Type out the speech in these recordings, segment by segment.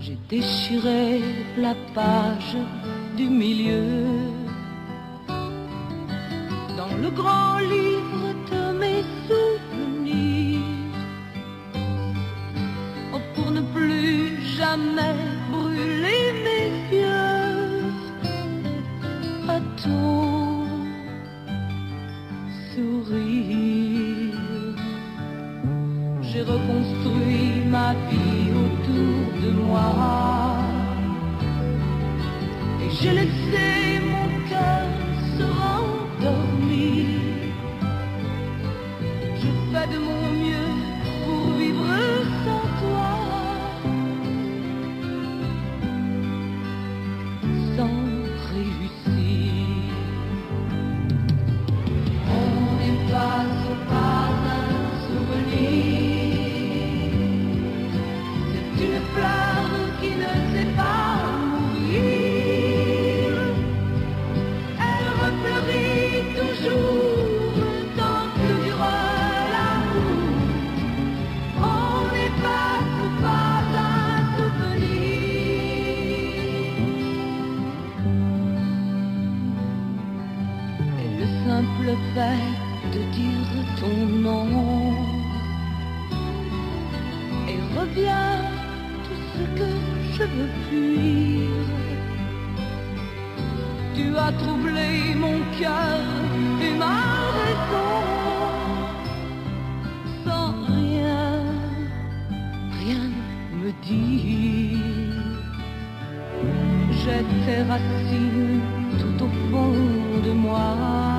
j'ai déchiré la page du milieu. Dans le grand livre de mes souvenirs, oh, pour ne plus jamais brûler mes yeux, a-t-on sourire? J'ai reconstruit ma vie autour de moi. Et j'ai laissé Fleur qui ne sait pas mourir, elle refleurit toujours tant que ira l'amour, prends les pâques ou pas d'automie, et le simple fait de dire ton nom. Et reviens que je veux fuir. Tu as troublé mon cœur et ma raison. Sans rien, rien me dire. J'ai tes racines tout au fond de moi.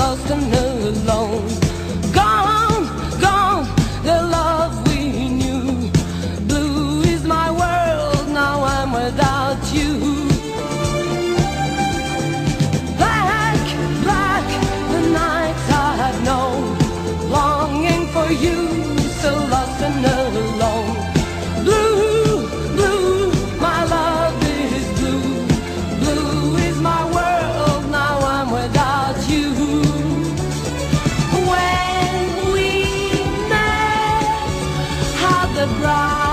lost and alone. the bride.